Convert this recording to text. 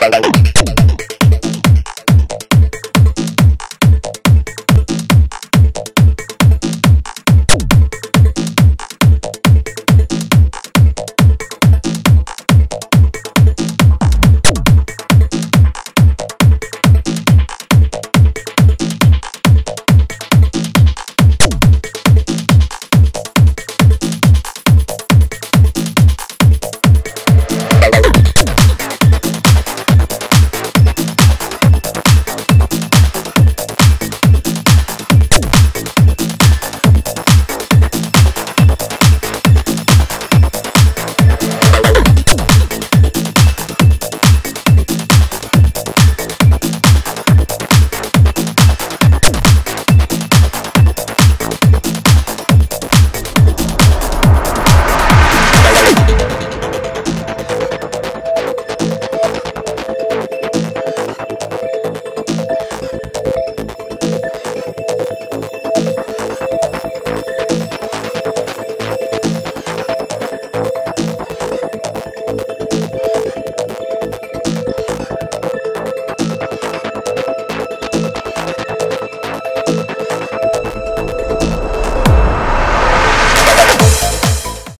Bye.